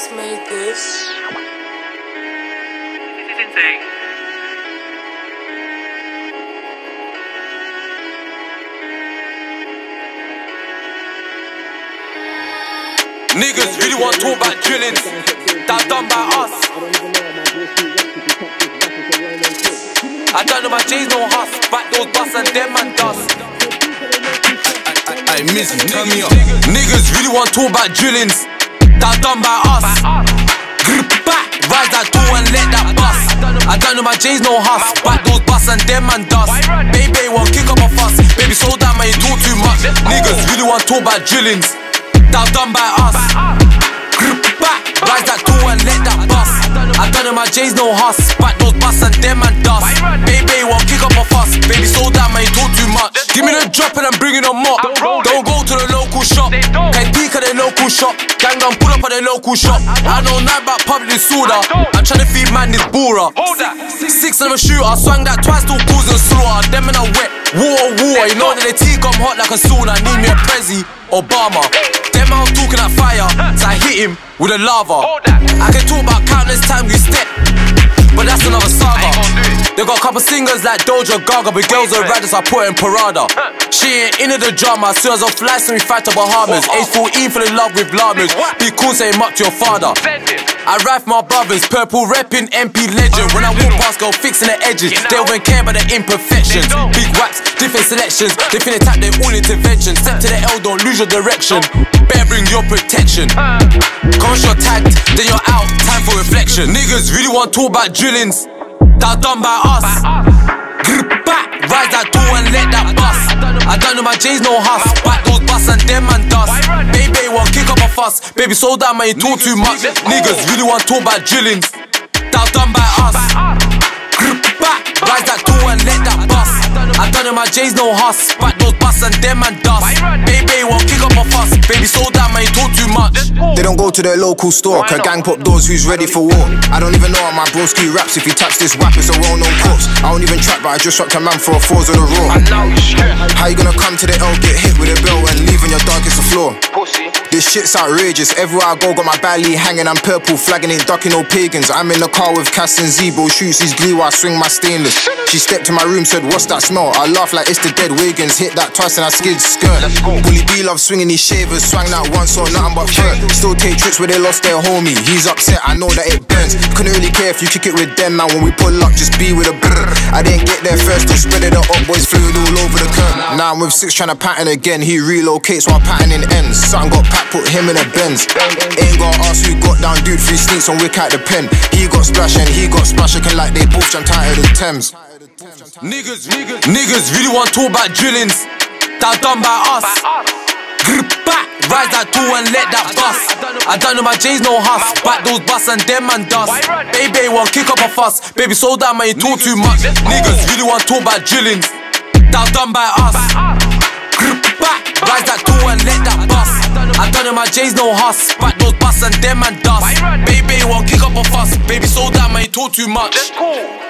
else made this? This is insane. Niggas really want to talk about drillings that done by us. I don't know my J's no hus, back those bus and them and dust. Hey, Mizzy, turn me up. Niggas really want to talk about drillings that done by us. Grip back, rise that door and let that bust. I don't know my J's no hus, back those bus and them and dust. Baby won't kick up a fuss, baby slow down man you talk too much. Niggas really want to talk about drillings that done by us. Grip back, rise that door and let that bust. I don't know my J's no hus, back those bus and them and dust. Baby won't kick up a fuss, baby slow down man you talk too much. Give me the drop and I'm bringing them up. Don't go to the local shop. Can't peek at the local shop. Gang done pull up at the local shop. I know nothing about public disorder. I'm trying to feed man this boorer. Six of a shooter, swang that twice, still causing slaughter. Them in a wet, war, war. You know that the tea come hot like a sauna. Need me a Prezi, Obama. Them out talking like fire, so I hit him with a lava. I can talk about countless times we step, but that's another saga. They got a couple singers like Doja Gaga, but girls are riders I put in Parada. She ain't into the drama, soon as I fly, so we fight to Bahamas. Age 14, fell in love with llamas. Be cool, say him up to your father. I ride my brothers, purple reppin' MP legend. When I walk past, go fixing the edges. They don't even care about the imperfections. Big wax, different selections. They finna tap their all interventions. Step to the L, don't lose your direction. Better bring your protection. Once you're tagged, then you're out. Time for reflection. Niggas really want to talk about drillings that done by us. Grip back, rise that door and let that bust. I don't know my J's no hus, back those bus and them and dust. Baby won't kick up a fuss, baby slow down man you talk too much. Niggas really want to talk about drillings that done by us. Grip back, rise that door and let that bust. I don't know my J's no hus, back those bus and them and dust. Baby much. They don't go to their local store, cause gang pop doors who's ready for war. I don't even know how my broski raps. If he taps this rap, it's a well known corpse. I don't even trap, but I just shot a man for a fours on the raw. How you gonna come to the L, get hit with a belt and leave on your darkest the floor? This shit's outrageous. Everywhere I go, got my belly hanging. I'm purple, flagging it, ducking no pagans. I'm in the car with Cass and Zebo, shoots his glue while I swing my stainless. She stepped to my room, said, What's that smell? I laugh like it's the dead Wiggins. Hit that twice and I skid skirt. Bully B love swinging these shavers, swang that once or nothing but fur. Still take trips where they lost their homie. He's upset, I know that it burns. Couldn't really care if you kick it with them, man. When we pull up, just be with a brr. I didn't get there first, still spread it up, boys flew it all over the curb. Now I'm with six trying to pattern again. He relocates while patterning ends. Something got packed, put him in a Benz. Ain't gonna ask who got down, dude. Three sneaks on wick out the pen. He got splash and he got splash, looking like they both jumped out of the Thames. Niggas, niggas, niggas really want to talk about drillings that done by us. Back, rise that door and let that bust. I don't know my J's no hus, back those bus and them and dust. Baby won't kick up a fuss, baby slow down man you talk too much. Niggas really want to talk about drillings that done by us. Back, rise that door and let. I don't my J's no hus, back those bus and them and dust. Baby won't kick up a fuss, baby slow down man you talk too much. Let's cool.